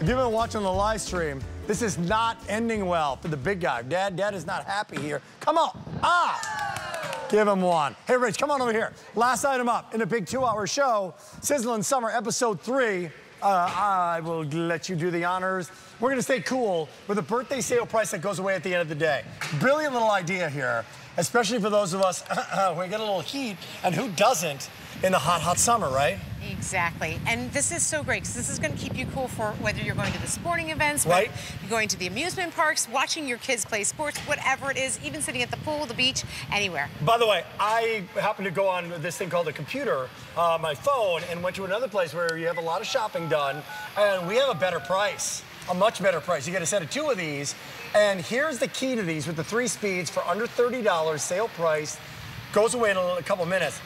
If you've been watching the live stream, this is not ending well for the big guy. Dad, Dad is not happy here. Come on. Ah! Give him one. Hey, Rich, come on over here. Last item up in a big two-hour show, Sizzling Summer, Episode 3. Uh, I will let you do the honors. We're gonna stay cool with a birthday sale price that goes away at the end of the day. Brilliant little idea here, especially for those of us who get a little heat, and who doesn't in the hot, hot summer, right? Exactly. And this is so great because this is going to keep you cool for whether you're going to the sporting events, Right. you're going to the amusement parks, watching your kids play sports, whatever it is, even sitting at the pool, the beach, anywhere. By the way, I happened to go on this thing called a computer, uh, my phone, and went to another place where you have a lot of shopping done, and we have a better price, a much better price. You get a set of two of these, and here's the key to these with the three speeds for under $30, sale price, goes away in a couple minutes.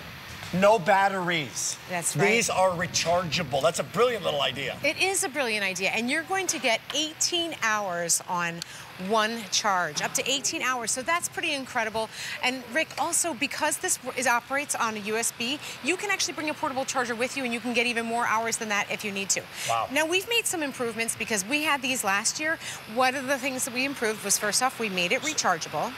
No batteries. That's right. These are rechargeable. That's a brilliant little idea. It is a brilliant idea, and you're going to get 18 hours on one charge, up to 18 hours. So that's pretty incredible. And Rick, also because this is operates on a USB, you can actually bring a portable charger with you, and you can get even more hours than that if you need to. Wow. Now we've made some improvements because we had these last year. One of the things that we improved was first off, we made it rechargeable.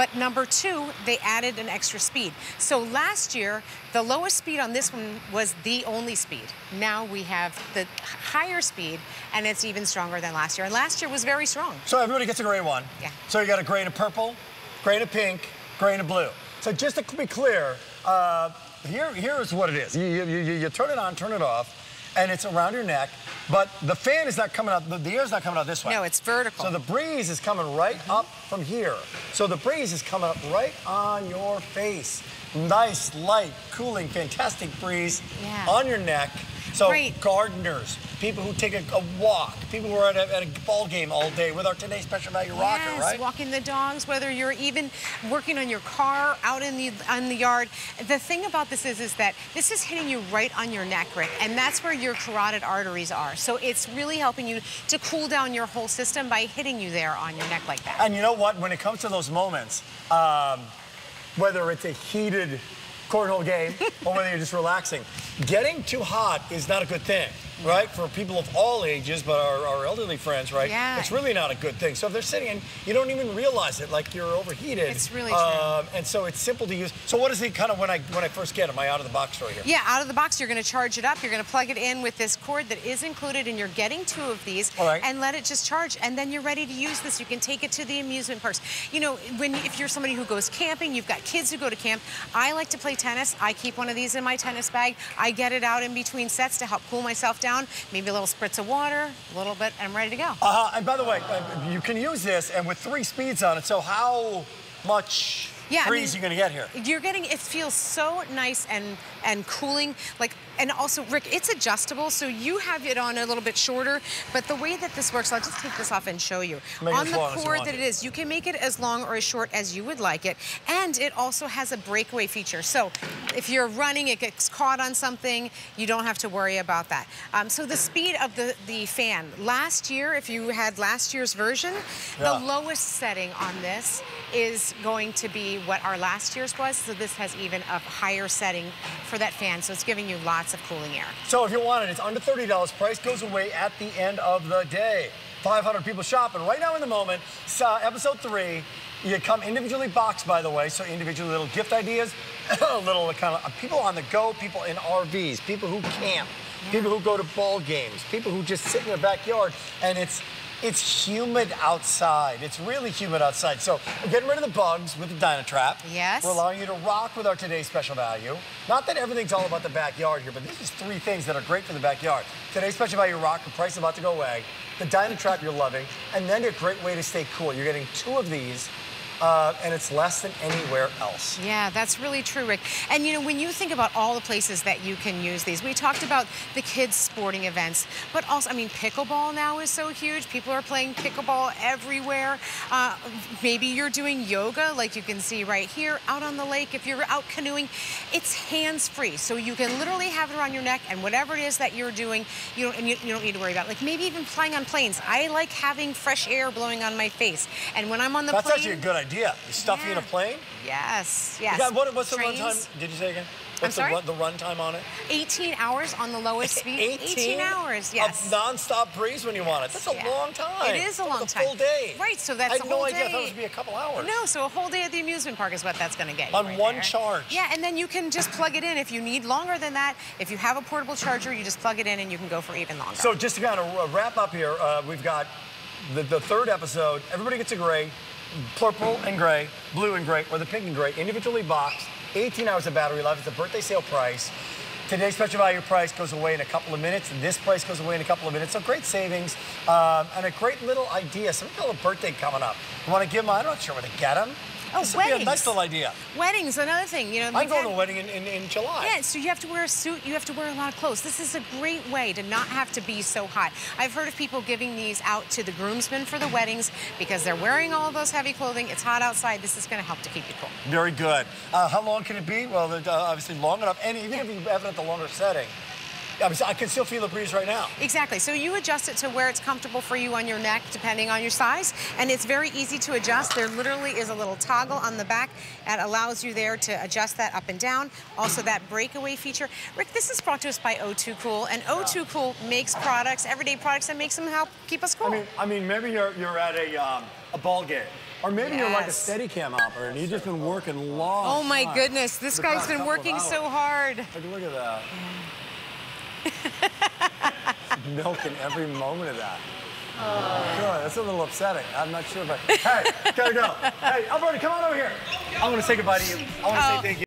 But number two, they added an extra speed. So last year, the lowest speed on this one was the only speed. Now we have the higher speed, and it's even stronger than last year. And last year was very strong. So everybody gets a gray one. Yeah. So you got a gray and a purple, gray and a pink, gray and a blue. So just to be clear, uh, here, here's what it is. You, you, you, you turn it on, turn it off, and it's around your neck, but the fan is not coming out, the, the air's not coming out this way. No, it's vertical. So the breeze is coming right mm-hmm. up from here. So the breeze is coming up right on your face. Nice, light, cooling, fantastic breeze Yeah. on your neck. So Great. gardeners, people who take a, a walk, people who are at a, at a ball game all day with our Today Special Value rocker, right? yes, right? walking the dogs, whether you're even working on your car out in the on the yard. The thing about this is, is that this is hitting you right on your neck, Rick, and that's where your carotid arteries are. So it's really helping you to cool down your whole system by hitting you there on your neck like that. And you know what? When it comes to those moments, um, whether it's a heated cornhole game or whether you're just relaxing, getting too hot is not a good thing, right? For people of all ages, but our, our elderly friends, right? Yeah. It's really not a good thing. So if they're sitting and you don't even realize it, like you're overheated. It's really um, And so it's simple to use. So what is it kind of when I when I first get it? Am I out of the box right here? Yeah, out of the box, you're going to charge it up. You're going to plug it in with this cord that is included, and you're getting two of these, All right. and let it just charge, and then you're ready to use this. You can take it to the amusement parks. You know, when if you're somebody who goes camping, you've got kids who go to camp. I like to play tennis. I keep one of these in my tennis bag. I get it out in between sets to help cool myself down. Maybe a little spritz of water, a little bit, and I'm ready to go. Uh-huh. And by the way, uh, you can use this and with three speeds on it. So how much Yeah, I breeze mean- you going to get here? You're getting it feels so nice and and cooling like and also Rick it's adjustable so you have it on a little bit shorter but the way that this works I'll just take this off and show you Make on the long as you cord that it. it is you can make it as long or as short as you would like it and it also has a breakaway feature so if you're running it gets caught on something you don't have to worry about that um, so the speed of the the fan last year if you had last year's version Yeah. the lowest setting on this is going to be what our last year's was. So this has even a higher setting for that fan. So it's giving you lots of cooling air. So if you want it, it's under $30. Price goes away at the end of the day. 500 people shopping right now in the moment. So, episode three. You come individually boxed, by the way, so individual little gift ideas, little kind of uh, people on the go, people in RVs, people who camp, people who go to ball games, people who just sit in their backyard, and it's it's humid outside. It's really humid outside. So we're getting rid of the bugs with the Dynatrap. Yes. We're allowing you to rock with our today's special value. Not that everything's all about the backyard here, but this is three things that are great for the backyard. Today's special value rock, the price is about to go away. The Dynatrap you're loving, and then a great way to stay cool. You're getting two of these, uh, and it's less than anywhere else. Yeah, that's really true, Rick. And you know, when you think about all the places that you can use these, we talked about the kids' sporting events, but also, I mean, pickleball now is so huge. People are playing pickleball everywhere. Uh, maybe you're doing yoga, like you can see right here, out on the lake. If you're out canoeing, it's hands-free, so you can literally have it around your neck, and whatever it is that you're doing, you don't, and you, you don't need to worry about. Like maybe even flying on planes. I like having fresh air blowing on my face, and when I'm on the That's plane, actually a good idea. You stuff you in a plane? Yes, yes. Yeah, what, what's the one time? Did you say again? What's sorry? the run, the run time on it? 18 hours on the lowest speed. 18, hours, yes. Of nonstop breeze when you want it. That's a Yeah. long time. It is a That long a time. full day. Right, so that's I had a no whole idea. I thought it day. was gonna be a couple hours. No, so a whole day at the amusement park is what that's going to get you On right one there. charge. Yeah, and then you can just plug it in if you need longer than that. If you have a portable charger, you just plug it in and you can go for even longer. So just to kind of wrap up here, uh, we've got the, the third episode. Everybody gets a gray, purple and gray, blue and gray, or the pink and gray, individually boxed. 18 hours of battery life. It's a birthday sale price. Today's special value price goes away in a couple of minutes, and this price goes away in a couple of minutes. So great savings um, and a great little idea. Somebody got a birthday coming up. You want to give them? I'm not sure where to get them. Oh, this would be a weddings. nice little idea. Weddings, another thing. You know, I'm going had- to a wedding in, in, in July. Yeah, so you have to wear a suit, you have to wear a lot of clothes. This is a great way to not have to be so hot. I've heard of people giving these out to the groomsmen for the weddings because they're wearing all of those heavy clothing. It's hot outside. This is going to help to keep you cool. Very good. Uh, how long can it be? Well, uh, obviously long enough. And even if you have it at the longer setting, I, can still feel the breeze right now. Exactly. So you adjust it to where it's comfortable for you on your neck, depending on your size. And it's very easy to adjust. There literally is a little toggle on the back that allows you there to adjust that up and down. Also, that breakaway feature. Rick, this is brought to us by O2 Cool. And O2 Cool makes products, everyday products, that makes them help keep us cool. I mean, I mean, maybe you're you're at a um, a ball game, or maybe you're like a Yes. steady cam operator, and you've just been working long. oh my time goodness, this guy's been working so hard. Like, look at that. Milking every moment of that. Oh. Good. That's a little upsetting. I'm not sure, but hey, gotta go. Hey, Alberta, come on over here. I want to say goodbye to you. I want to Oh. say thank you.